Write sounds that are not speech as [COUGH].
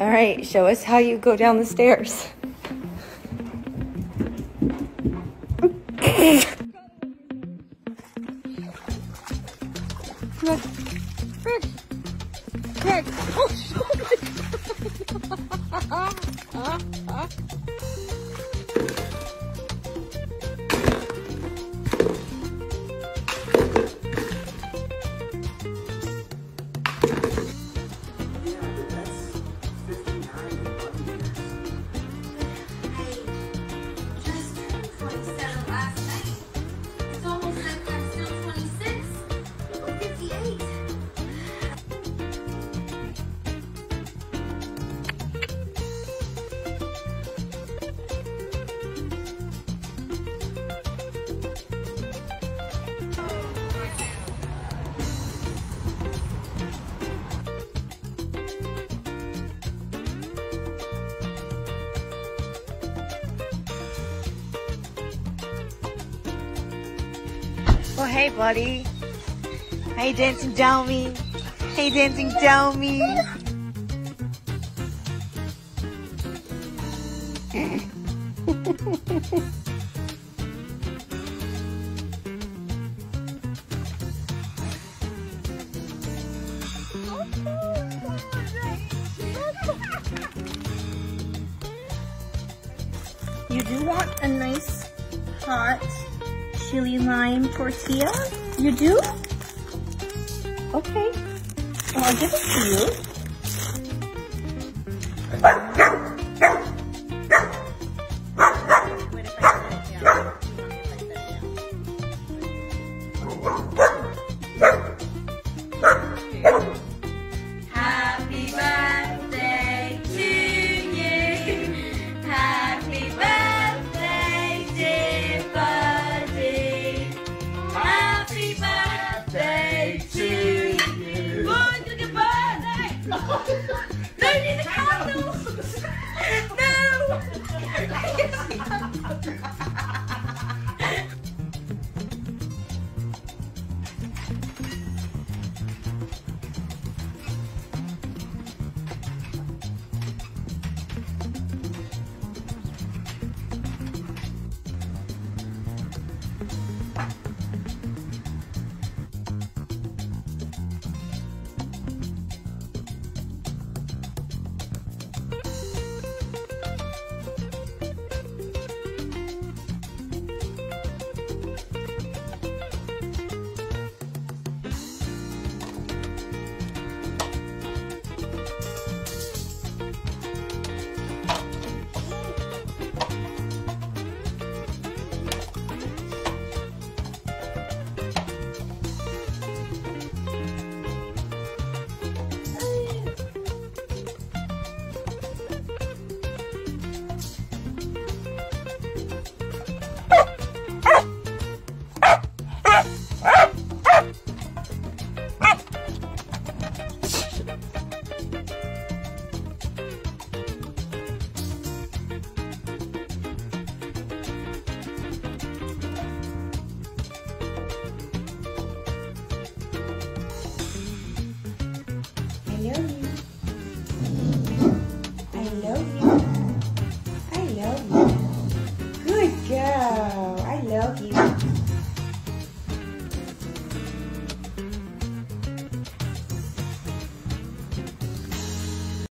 All right, show us how you go down the stairs. Look. Rick. Rick. Oh, oh my God. Well, hey, buddy. Hey, dancing dummy. Hey, dancing dummy. You do want a nice hot chili lime tortilla? You do? Okay. Well, I'll give it to you. If I set it down? 何 [LAUGHS] No.